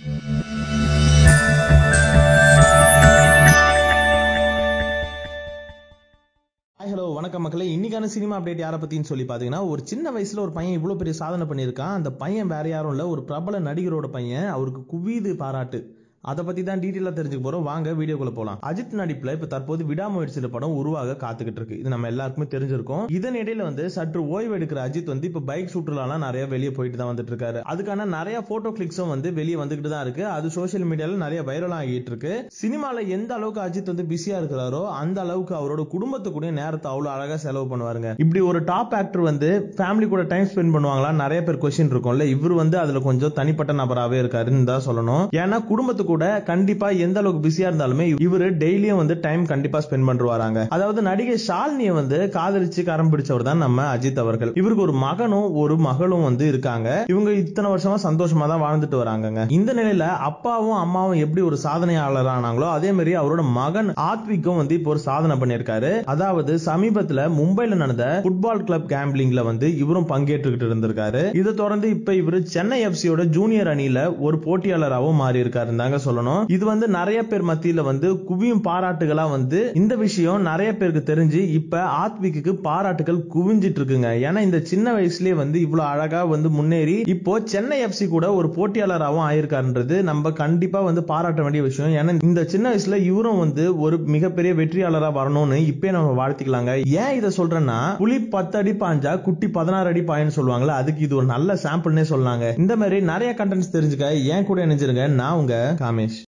Hi hello வணக்கம் மக்களே. இன்னைக்கான சினிமா அப்டேட் யாரை பத்தின்னு சொல்லி பாத்தீங்கன்னா ஒரு சின்ன வயசுல ஒரு பையன் இவ்வளவு பெரிய சாதனை பண்ணியிருக்கான். அந்த பையன் வேற யாரும் இல்ல. ஒரு பிரபல நடிகரோட பையன் அவருக்கு குவிது பாராட்டு. அதை பத்தி தான் டீட்டெயிலா தெரிஞ்சுக்க போறோம். வாங்க வீடியோக்குள்ள போலாம். அஜித் நடிப்புல இப்ப தற்போது விடாமுயற்சியில படம் உருவாக காத்துக்கிட்டு இருக்கு இது நம்ம எல்லாருக்குமே தெரிஞ்சிருக்கும். இதன் இடையில வந்து சற்று ஓய்வு எடுக்கிற அஜித் வந்து இப்ப பைக் சுற்றுலாலாம் நிறைய வெளியே போயிட்டு தான் வந்துட்டு இருக்காரு அதுக்கான நிறைய போட்டோ கிளிக்ஸும் வந்து வெளியே வந்துகிட்டு தான் இருக்கு. அது சோஷியல் மீடியால நிறைய வைரல் ஆகிட்டு இருக்கு சினிமால எந்த அளவுக்கு அஜித் வந்து பிஸியா இருக்கிறாரோ அந்த அளவுக்கு அவரோட குடும்பத்துக்குடைய நேரத்தை அவ்வளவு அழகா செலவு பண்ணுவாருங்க. இப்படி ஒரு டாப் ஆக்டர் வந்து ஃபேமிலி கூட டைம் ஸ்பெண்ட் பண்ணுவாங்களா நிறைய பேர் கொஸ்டின் இருக்கும்ல. இவர் வந்து அதுல கொஞ்சம் தனிப்பட்ட நபராகவே இருக்காருன்னு தான் சொல்லணும். ஏன்னா குடும்பத்துக்கு கூட கண்டிப்பா எந்த அளவுக்கு பிஸியா இருந்தாலுமே இவரு டெய்லியும் வந்து டைம் கண்டிப்பா ஸ்பெண்ட் பண்ணிட்டு வராங்க அதாவது நடிகை ஷாலினியை வந்து காதலிச்சு கரம் பிடிச்சவர் தான் நம்ம அஜித் அவர்கள். இவருக்கு ஒரு மகனும் ஒரு மகளும் வந்து இருக்காங்க. இவங்க இத்தனை வருஷமா சந்தோஷமா தான் வாழ்ந்துட்டு வராங்க இந்த நிலையில அப்பாவும் அம்மாவும் எப்படி ஒரு சாதனையாளர் ஆனாங்களோ அதே மாதிரி அவரோட மகன் ஆத்விக்கும் வந்து இப்போ ஒரு சாதனை பண்ணிருக்காரு அதாவது சமீபத்துல மும்பைல நடந்த ஃபுட்பால் கிளப் கேம்பிளிங்ல வந்து இவரும் பங்கேற்றுக்கிட்டு இருந்திருக்காரு. இதை தொடர்ந்து இப்ப இவரு சென்னை எஃப்சியோட ஜூனியர் அணியில ஒரு போட்டியாளராகவும் மாறி இருக்காரு தான் சொல்லணும். இது வந்து நிறைய பேர் மத்தியில வந்து குவியும் பாராட்டுகளா வந்து இந்த விஷயம் நிறைய பேருக்கு தெரிஞ்சு இப்ப ஆத்விக்கு பாராட்டுகள் குவிஞ்சிட்டு இருக்குங்க. ஏன்னா இந்த சின்ன வயசுலயே வந்து இவ்வளவு அழகா வந்து முன்னேறி இப்போ சென்னை எஃப்சி கூட ஒரு போட்டியாளராகவும் ஆயிருக்காருன்றது நம்ம கண்டிப்பா வந்து பாராட்ட வேண்டிய விஷயம். ஏன்னா இந்த சின்ன வயசுல இவரும் வந்து ஒரு மிகப்பெரிய வெற்றியாளரா வரணும்னு இப்பயே நம்ம வாழ்த்திக்கலாங்க. ஏன் இதை சொல்றேன்னா புலி பத்து அடி பாஞ்சா குட்டி பதினாறு அடி பாயன்னு சொல்லுவாங்கல்ல அதுக்கு இது ஒரு நல்ல சாம்பிள்னே சொல்லாங்க இந்த மாதிரி நிறைய கண்டென்ட்ஸ் தெரிஞ்சுக்க ஏன் கூட இணைஞ்சிருங்க. நான் உங்க rames